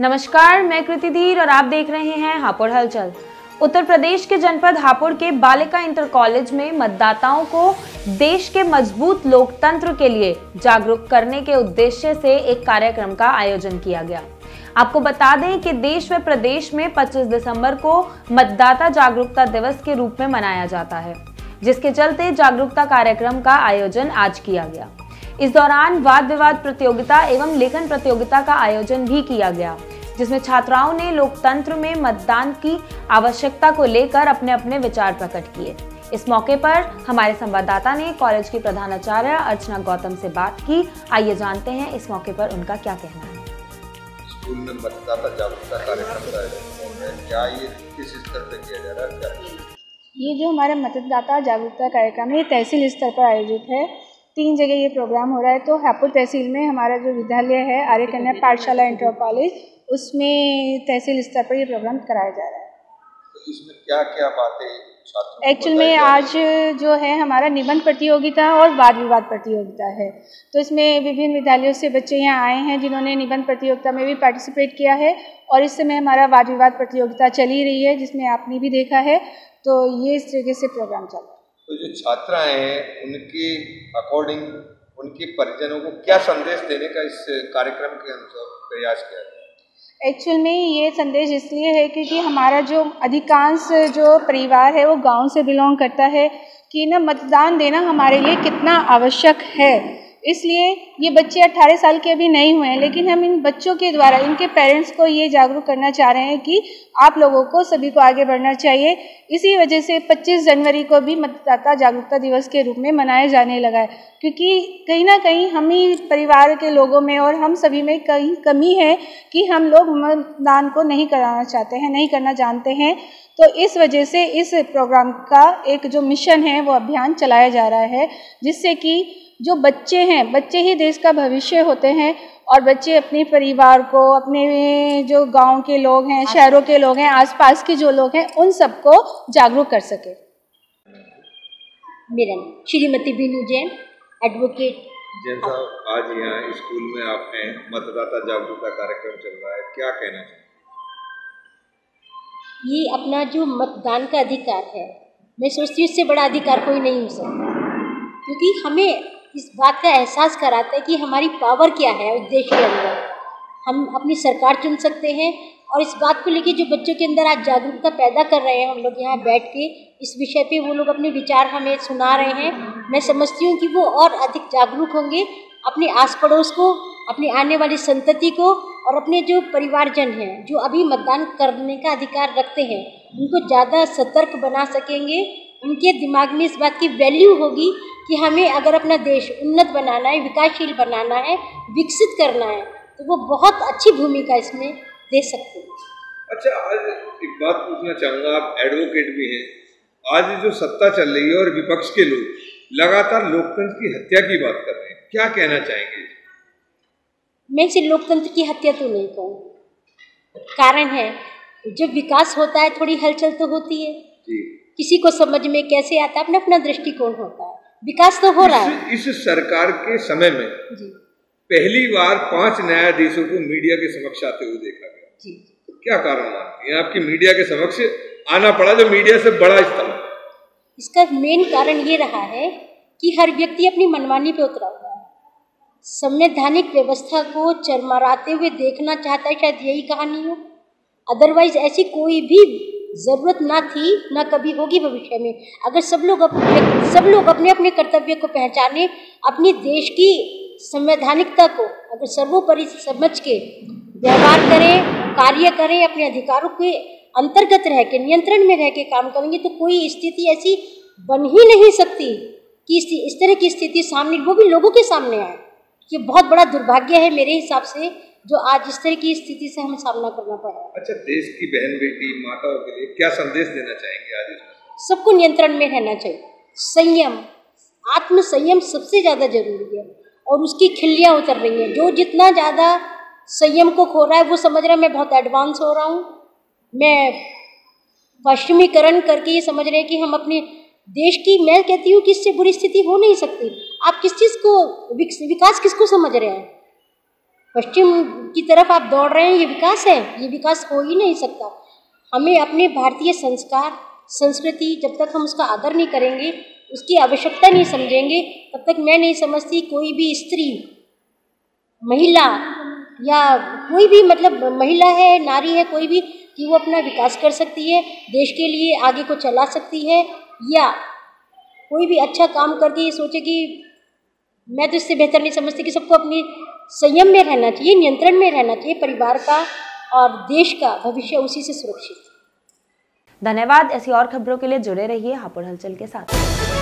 नमस्कार, मैं कृति धीर और आप देख रहे हैं हापुड़ हलचल। उत्तर प्रदेश के जनपद हापुड़ के बालिका इंटर कॉलेज में मतदाताओं को देश के मज़बूत लोकतंत्र के लिए जागरूक करने के उद्देश्य से एक कार्यक्रम का आयोजन किया गया। आपको बता दें कि देश व प्रदेश में 25 दिसंबर को मतदाता जागरूकता दिवस के रूप में मनाया जाता है, जिसके चलते जागरूकता कार्यक्रम का आयोजन आज किया गया। इस दौरान वाद विवाद प्रतियोगिता एवं लेखन प्रतियोगिता का आयोजन भी किया गया। जिसमें छात्राओं ने लोकतंत्र में मतदान की आवश्यकता को लेकर अपने अपने विचार प्रकट किए। इस मौके पर हमारे संवाददाता ने कॉलेज की प्रधानाचार्य अर्चना गौतम से बात की। आइए जानते हैं इस मौके पर उनका क्या कहना है। स्कूल में मतदाता जागरूकता कार्यक्रम का क्या ये किस स्तर पर किया जा रहा है? ये जो हमारा मतदाता जागरूकता कार्यक्रम है तहसील स्तर पर आयोजित है। तीन जगह ये प्रोग्राम हो रहा है। तो हापुड़ तहसील में हमारा जो विद्यालय है आर्य कन्या पाठशाला इंटर कॉलेज उसमें तहसील स्तर पर ये प्रोग्राम कराया जा रहा है। तो इसमें क्या क्या बातें एक्चुअल में आज जो है हमारा निबंध प्रतियोगिता और वाद विवाद प्रतियोगिता है। तो इसमें विभिन्न विद्यालयों से बच्चे यहाँ आए हैं जिन्होंने निबंध प्रतियोगिता में भी पार्टिसिपेट किया है और इस समय हमारा वाद विवाद प्रतियोगिता चली रही है जिसमें आपने भी देखा है। तो ये इस तरीके से प्रोग्राम चल रहा है। तो जो छात्राएँ हैं उनके अकॉर्डिंग उनके परिजनों को क्या संदेश देने का इस कार्यक्रम के अनुसार प्रयास किया एक्चुअल में ये संदेश इसलिए है क्योंकि हमारा जो अधिकांश जो परिवार है वो गाँव से बिलोंग करता है कि ना मतदान देना हमारे लिए कितना आवश्यक है। इसलिए ये बच्चे 18 साल के अभी नहीं हुए हैं, लेकिन हम इन बच्चों के द्वारा, इनके पेरेंट्स को ये जागरूक करना चाह रहे हैं कि आप लोगों को सभी को आगे बढ़ना चाहिए। इसी वजह से 25 जनवरी को भी मतदाता जागरूकता दिवस के रूप में मनाया जाने लगा है, क्योंकि कहीं ना कहीं हम ही परिवार के लोगों में और हम सभी में कहीं कमी है कि हम लोग मतदान को नहीं कराना चाहते हैं, नहीं करना जानते हैं। तो इस वजह से इस प्रोग्राम का एक जो मिशन है, वो अभियान चलाया जा रहा है, जिससे कि जो बच्चे हैं बच्चे ही देश का भविष्य होते हैं और बच्चे अपने परिवार को अपने जो गाँव के लोग हैं शहरों के लोग हैं आसपास के जो लोग हैं उन सबको जागरूक कर सके। मेरा नाम श्रीमती बीनू जैन एडवोकेट जैन साहब आज यहाँ स्कूल में आपने मतदाता जागरूकता कार्यक्रम चल रहा है क्या कहना चाहिए ये अपना जो मतदान का अधिकार है मैं सोचती हूँ इससे बड़ा अधिकार कोई नहीं हो सकता क्योंकि हमें इस बात का एहसास कराता है कि हमारी पावर क्या है उस देश के अंदर। हम अपनी सरकार चुन सकते हैं और इस बात को लेकर जो बच्चों के अंदर आज जागरूकता पैदा कर रहे हैं, हम लोग यहाँ बैठ के इस विषय पे वो लोग अपने विचार हमें सुना रहे हैं। मैं समझती हूँ कि वो और अधिक जागरूक होंगे अपने आस पड़ोस को, अपनी आने वाली संतति को और अपने जो परिवारजन हैं, जो अभी मतदान करने का अधिकार रखते हैं, उनको ज़्यादा सतर्क बना सकेंगे उनके दिमाग में इस बात की वैल्यू होगी कि हमें अगर अपना देश उन्नत बनाना है विकासशील बनाना है विकसित करना है तो वो बहुत अच्छी भूमिका इसमें दे सकते हैं। अच्छा आज एक बात पूछना चाहूँगा आप एडवोकेट भी हैं। आज जो सत्ता चल रही है और विपक्ष के लोग लगातार लोकतंत्र की हत्या की बात कर रहे हैं क्या कहना चाहेंगे? मैं इसे लोकतंत्र की हत्या तो नहीं कहूँ। कारण है जब विकास होता है थोड़ी हलचल तो होती है। जी। किसी को समझ में कैसे आता है? अपना अपना दृष्टिकोण होता है। विकास तो हो रहा है। इस सरकार के समय में जी। पहली बार पाँच न्यायाधीशों को मीडिया के समक्ष आते हुए देखा गया। जी तो क्या कारण मानती हैं आपकी मीडिया के समक्ष आना पड़ा जो मीडिया से बड़ा इस्तेमाल इसका मेन कारण ये रहा है कि हर व्यक्ति अपनी मनमानी पे उतरा हुआ है। संवैधानिक व्यवस्था को चरमराते हुए देखना चाहता है शायद यही कहानी हो। अदरवाइज़ ऐसी कोई भी ज़रूरत ना थी, ना कभी होगी भविष्य में। अगर सब लोग अपने सब लोग अपने अपने कर्तव्य को पहचाने, अपनी देश की संवैधानिकता को, अगर सर्वोपरि समझ के व्यवहार करें, कार्य करें, अपने अधिकारों के अंतर्गत रह के, नियंत्रण में रह के काम करेंगे तो कोई स्थिति ऐसी बन ही नहीं सकती कि इस तरह की स्थिति सामने, वो भी लोगों के सामने आए। ये बहुत बड़ा दुर्भाग्य है मेरे हिसाब से जो आज इस तरह की स्थिति से हमें सामना करना पड़ रहा है। अच्छा देश की बहन बेटी माताओं के लिए क्या संदेश देना चाहेंगे आज सबको नियंत्रण में रहना चाहिए। संयम आत्म संयम सबसे ज़्यादा ज़रूरी है और उसकी खिल्लियाँ उतर रही हैं। जो जितना ज़्यादा संयम को खो रहा है वो समझ रहा है मैं बहुत एडवांस हो रहा हूँ। मैं पश्चिमीकरण करके ये समझ रहे हैं कि हम अपने देश की मैं कहती हूँ कि इससे बुरी स्थिति हो नहीं सकती। आप किस चीज़ को विकास किसको समझ रहे हैं? पश्चिम की तरफ़ आप दौड़ रहे हैं, ये विकास है? ये विकास हो ही नहीं सकता। हमें अपने भारतीय संस्कार, संस्कृति, जब तक हम उसका आदर नहीं करेंगे, उसकी आवश्यकता नहीं समझेंगे, तब तक मैं नहीं समझती कोई भी स्त्री, महिला या कोई भी मतलब महिला है, नारी है, कोई भी, कि वो अपना विकास कर सकती है, देश के लिए आगे को चला सकती है, या कोई भी अच्छा काम करके ये सोचे कि मैं तो इससे बेहतर नहीं समझती कि सबको अपनी संयम में रहना चाहिए, नियंत्रण में रहना चाहिए परिवार का और देश का भविष्य उसी से सुरक्षित। धन्यवाद, ऐसी और खबरों के लिए जुड़े रहिए हापुड़ हलचल के साथ।